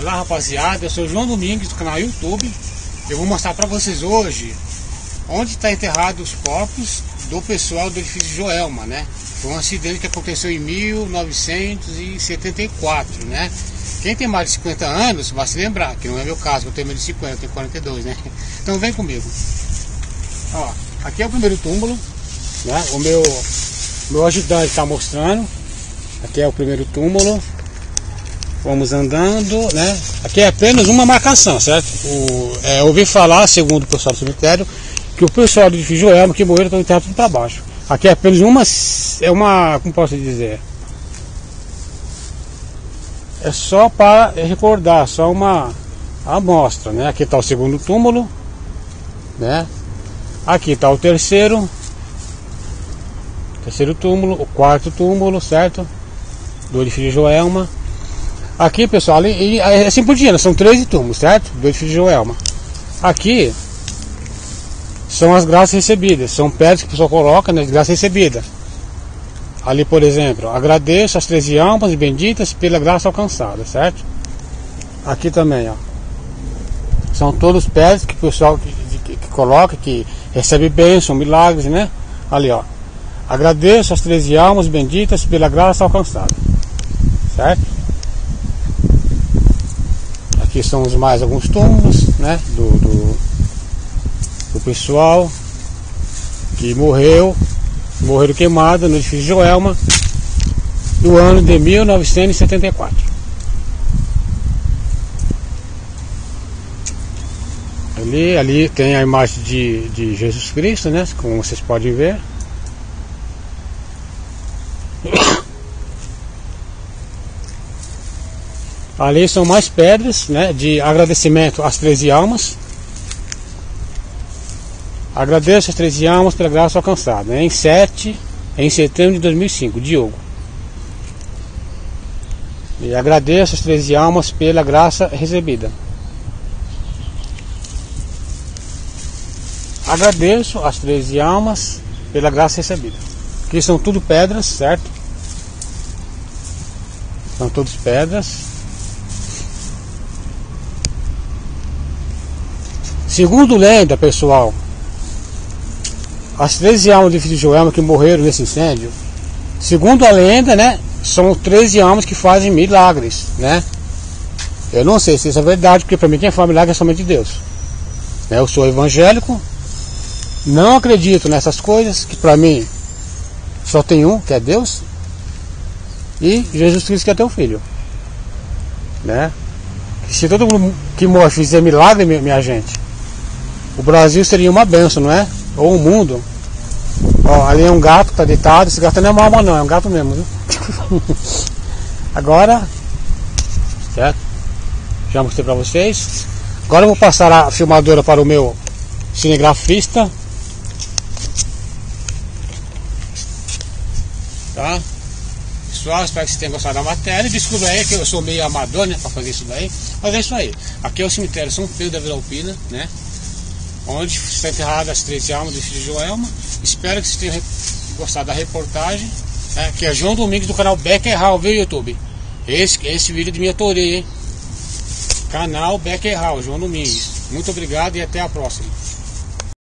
Olá rapaziada, eu sou João Domingues do canal YouTube. Eu vou mostrar para vocês hoje onde está enterrado os corpos do pessoal do edifício Joelma, né? Foi um acidente que aconteceu em 1974, né? Quem tem mais de 50 anos vai se lembrar, que não é meu caso, eu tenho mais de 50, eu tenho 42, né? Então vem comigo. Ó, aqui é o primeiro túmulo, né? O meu, meu ajudante está mostrando. Aqui é o primeiro túmulo. Vamos andando, né? Aqui é apenas uma marcação, certo? O, é, ouvi falar, segundo o pessoal do cemitério, que o pessoal de Joelma que morreram estão enterrados para baixo. Aqui é apenas uma, é uma, como posso dizer? É só para recordar, só uma amostra, né? Aqui está o segundo túmulo, né? Aqui está o terceiro, terceiro túmulo, o quarto túmulo, certo? Do edifício Joelma. Aqui, pessoal, e, e assim por diante, são 13 túmulos, certo? Do edifício Joelma. Aqui são as graças recebidas, são pedras que o pessoal coloca nas né, graças recebidas. Ali, por exemplo, agradeço as 13 almas benditas pela graça alcançada, certo? Aqui também, ó. São todos pedras que o pessoal que, que, que coloca, que recebe bênção, milagres, né? Ali, ó. Agradeço as 13 almas benditas pela graça alcançada, certo? Aqui são os mais alguns túmulos, né? Do, do, do pessoal que morreu, morreram queimado no edifício Joelma no ano de 1974. Ali, ali tem a imagem de, de Jesus Cristo, né? Como vocês podem ver. Ali são mais pedras né, de agradecimento às 13 almas. Agradeço às 13 almas pela graça alcançada. Em 7, em setembro de 2005, Diogo. E agradeço às 13 almas pela graça recebida. Agradeço às 13 almas pela graça recebida. Aqui são tudo pedras, certo? São todas pedras. Segundo lenda, pessoal, as 13 almas de filho de Joelma que morreram nesse incêndio, segundo a lenda, né, são 13 almas que fazem milagres, né? Eu não sei se isso é verdade, porque para mim quem faz milagre é somente Deus. Né? Eu sou evangélico, não acredito nessas coisas, que para mim só tem um, que é Deus, e Jesus Cristo que é teu filho. Né? Se todo mundo que morre fizer milagre, minha gente, o Brasil seria uma benção, não é? Ou o mundo. Ó, ali é um gato que tá deitado. Esse gato não é uma não, é um gato mesmo, viu? Agora, certo? Já mostrei pra vocês. Agora eu vou passar a filmadora para o meu cinegrafista. Tá? Pessoal, espero que vocês tenham gostado da matéria. Desculpa aí que eu sou meio amador, né, para fazer isso daí. Mas é isso aí. Aqui é o cemitério São Pedro da Vila Alpina, né? Onde está enterrada as 13 almas do filho de Joelma. Espero que vocês tenham gostado da reportagem. É, que é João Domingos do canal Becker Hall, viu YouTube? Esse, esse vídeo de minha autoria, hein? Canal Becker Hall, João Domingos. Muito obrigado e até a próxima.